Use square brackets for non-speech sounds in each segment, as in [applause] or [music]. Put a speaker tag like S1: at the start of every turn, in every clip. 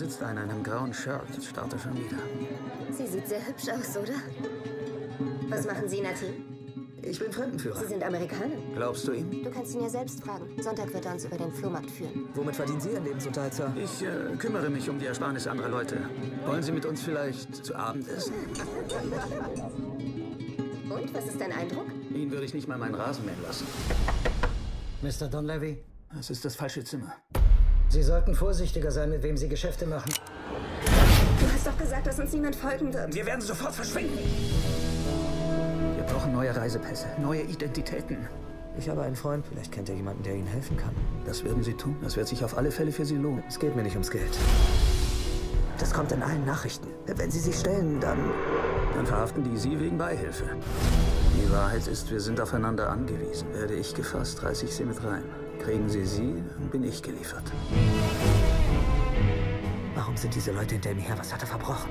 S1: ist einer in einem grauen Shirt. Starte schon wieder.
S2: Sie sieht sehr hübsch aus, oder? Was machen Sie, Nati?
S3: Ich bin Fremdenführer.
S2: Sie sind Amerikaner.
S1: Glaubst du ihm?
S2: Du kannst ihn ja selbst fragen. Sonntag wird er uns über den Flohmarkt führen.
S3: Womit verdienen Sie Ihren Lebensunterhalt, Sir?
S1: Ich äh, kümmere mich um die Ersparnisse anderer Leute. Wollen Sie mit uns vielleicht zu Abend essen? [laughs]
S2: Und, was ist dein Eindruck?
S1: Ihn würde ich nicht mal meinen Rasen mähen lassen.
S4: Mr. Donlevy,
S1: Das ist das falsche Zimmer.
S4: Sie sollten vorsichtiger sein, mit wem Sie Geschäfte machen.
S2: Du hast doch gesagt, dass uns niemand folgen wird.
S1: Wir werden sofort verschwinden. Wir brauchen neue Reisepässe, neue Identitäten.
S3: Ich habe einen Freund. Vielleicht kennt er jemanden, der Ihnen helfen kann.
S1: Das würden Sie tun. Das wird sich auf alle Fälle für Sie lohnen.
S3: Es geht mir nicht ums Geld. Das kommt in allen Nachrichten. Wenn Sie sich stellen, dann...
S1: Dann verhaften die Sie wegen Beihilfe. Die Wahrheit ist, wir sind aufeinander angewiesen. Werde ich gefasst, reiße ich Sie mit rein. Kriegen Sie sie, dann bin ich geliefert.
S3: Warum sind diese Leute hinter ihm her? Was hat er verbrochen?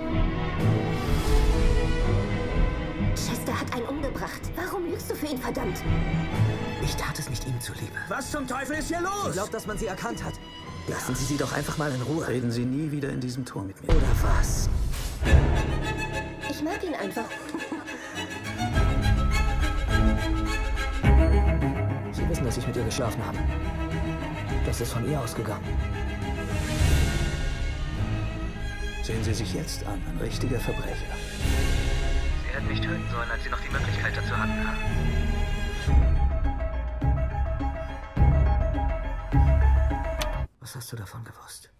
S2: Chester hat einen umgebracht. Warum lügst du für ihn, verdammt?
S3: Ich tat es nicht ihm zuliebe.
S1: Was zum Teufel ist hier los?
S3: Ich glaube, dass man sie erkannt hat. Lassen Sie sie doch einfach mal in Ruhe.
S1: Reden Sie nie wieder in diesem Ton mit mir.
S3: Oder was?
S2: Ich mag ihn einfach.
S3: Sie wissen, dass ich mit ihr geschlafen habe. Das ist von ihr ausgegangen.
S1: Sehen Sie sich jetzt an, ein richtiger Verbrecher.
S5: Sie hätten mich töten sollen, als Sie noch die Möglichkeit dazu hatten.
S3: Was hast du davon gewusst?